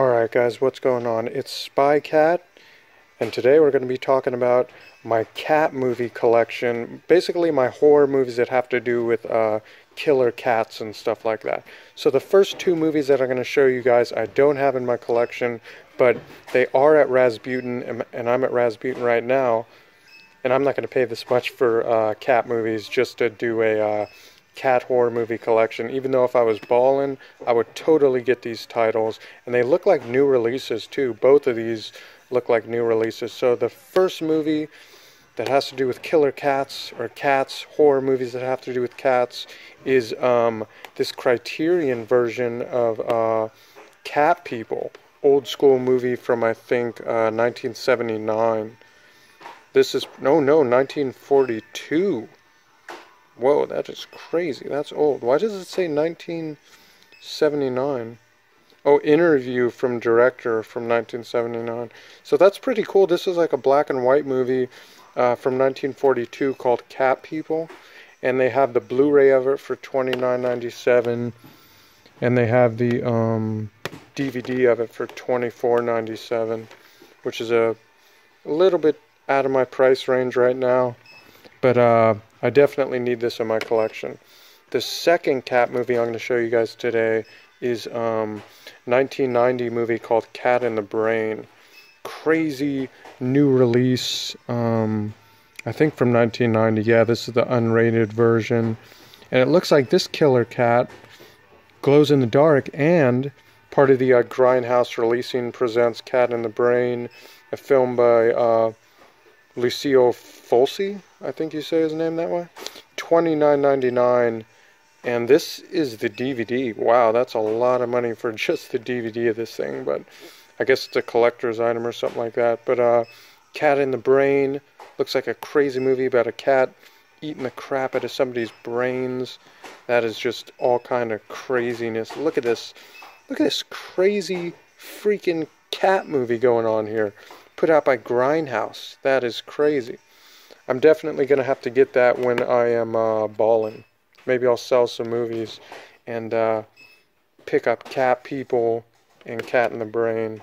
Alright guys, what's going on? It's Spie Kat, and today we're going to be talking about my cat movie collection. Basically my horror movies that have to do with uh, killer cats and stuff like that. So the first two movies that I'm going to show you guys I don't have in my collection, but they are at Rasputin, and I'm at Rasputin right now. And I'm not going to pay this much for uh, cat movies just to do a uh, cat horror movie collection. Even though if I was balling, I would totally get these titles. And they look like new releases too. Both of these look like new releases. So the first movie that has to do with killer cats or cats, horror movies that have to do with cats, is um, this Criterion version of uh, Cat People. Old school movie from I think uh, 1979. This is, no, no, 1942. Whoa, that is crazy. That's old. Why does it say 1979? Oh, interview from director from 1979. So that's pretty cool. This is like a black and white movie uh, from 1942 called Cat People. And they have the Blu-ray of it for $29.97. And they have the um, DVD of it for $24.97. Which is a, a little bit out of my price range right now. But uh, I definitely need this in my collection. The second cat movie I'm going to show you guys today is um, 1990 movie called Cat in the Brain. Crazy new release. Um, I think from 1990. Yeah, this is the unrated version. And it looks like this killer cat glows in the dark and part of the uh, Grindhouse releasing presents Cat in the Brain, a film by uh, Lucio Fulci, I think you say his name that way. Twenty nine ninety nine, and this is the DVD. Wow, that's a lot of money for just the DVD of this thing, but I guess it's a collector's item or something like that. But uh, Cat in the Brain looks like a crazy movie about a cat eating the crap out of somebody's brains. That is just all kind of craziness. Look at this. Look at this crazy freaking cat movie going on here put out by Grindhouse. That is crazy. I'm definitely going to have to get that when I am uh, balling. Maybe I'll sell some movies and uh, pick up Cat People and Cat in the Brain.